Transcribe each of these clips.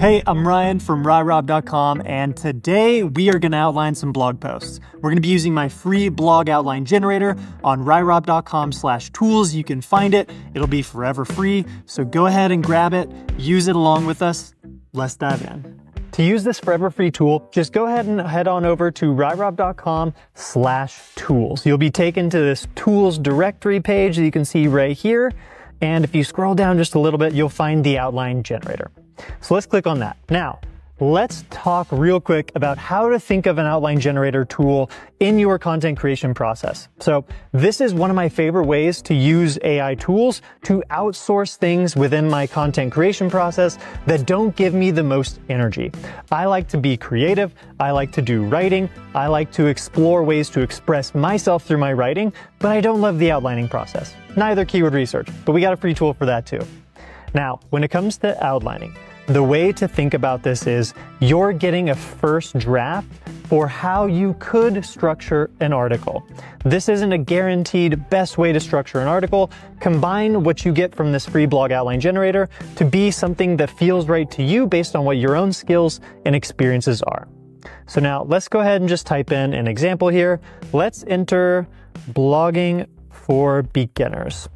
Hey, I'm Ryan from RyRob.com, and today we are going to outline some blog posts. We're going to be using my free blog outline generator on RyRob.com slash tools. You can find it. It'll be forever free, so go ahead and grab it, use it along with us. Let's dive in. To use this forever free tool, just go ahead and head on over to ryrob.com slash tools. You'll be taken to this tools directory page that you can see right here. And if you scroll down just a little bit, you'll find the outline generator. So let's click on that. Now, let's talk real quick about how to think of an outline generator tool in your content creation process. So this is one of my favorite ways to use AI tools to outsource things within my content creation process that don't give me the most energy. I like to be creative. I like to do writing. I like to explore ways to express myself through my writing, but I don't love the outlining process. Neither keyword research, but we got a free tool for that too. Now, when it comes to outlining, the way to think about this is you're getting a first draft for how you could structure an article. This isn't a guaranteed best way to structure an article. Combine what you get from this free blog outline generator to be something that feels right to you based on what your own skills and experiences are. So now let's go ahead and just type in an example here. Let's enter blogging for beginners.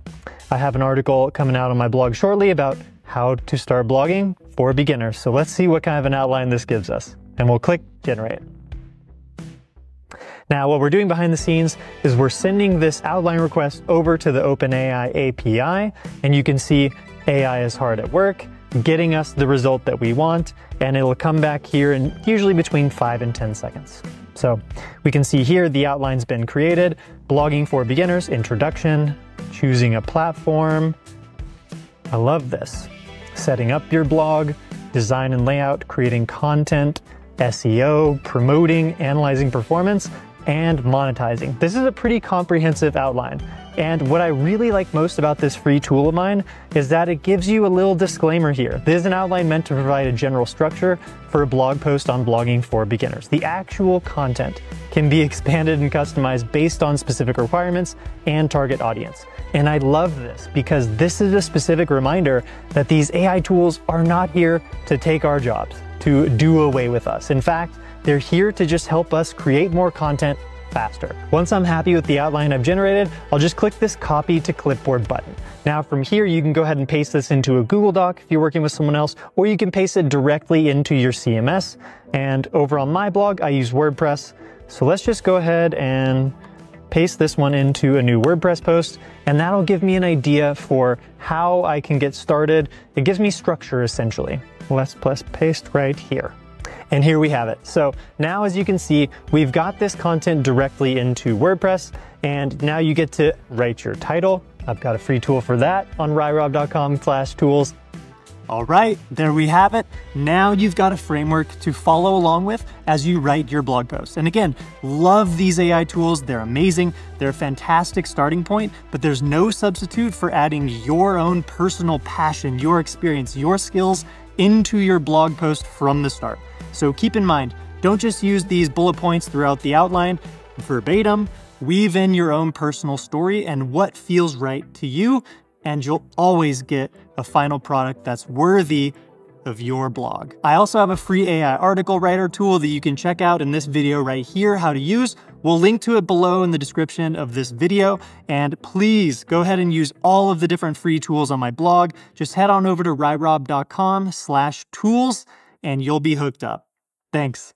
I have an article coming out on my blog shortly about how to start blogging for beginners. So let's see what kind of an outline this gives us. And we'll click generate. Now, what we're doing behind the scenes is we're sending this outline request over to the OpenAI API, and you can see AI is hard at work, getting us the result that we want, and it'll come back here in usually between five and 10 seconds. So we can see here the outline's been created, blogging for beginners, introduction, choosing a platform. I love this. Setting up your blog, design and layout, creating content, SEO, promoting, analyzing performance, and monetizing. This is a pretty comprehensive outline. And what I really like most about this free tool of mine is that it gives you a little disclaimer here. This is an outline meant to provide a general structure for a blog post on blogging for beginners. The actual content can be expanded and customized based on specific requirements and target audience. And I love this because this is a specific reminder that these AI tools are not here to take our jobs, to do away with us. In fact, they're here to just help us create more content faster. Once I'm happy with the outline I've generated, I'll just click this copy to clipboard button. Now from here, you can go ahead and paste this into a Google Doc if you're working with someone else, or you can paste it directly into your CMS. And over on my blog, I use WordPress. So let's just go ahead and paste this one into a new WordPress post, and that'll give me an idea for how I can get started. It gives me structure essentially. Let's press paste right here. And here we have it. So now as you can see, we've got this content directly into WordPress and now you get to write your title. I've got a free tool for that on ryrob.com slash tools. All right, there we have it. Now you've got a framework to follow along with as you write your blog post. And again, love these AI tools. They're amazing. They're a fantastic starting point, but there's no substitute for adding your own personal passion, your experience, your skills into your blog post from the start. So keep in mind, don't just use these bullet points throughout the outline verbatim. Weave in your own personal story and what feels right to you, and you'll always get a final product that's worthy of your blog. I also have a free AI article writer tool that you can check out in this video right here, how to use. We'll link to it below in the description of this video. And please go ahead and use all of the different free tools on my blog. Just head on over to ryrob.com slash tools and you'll be hooked up. Thanks.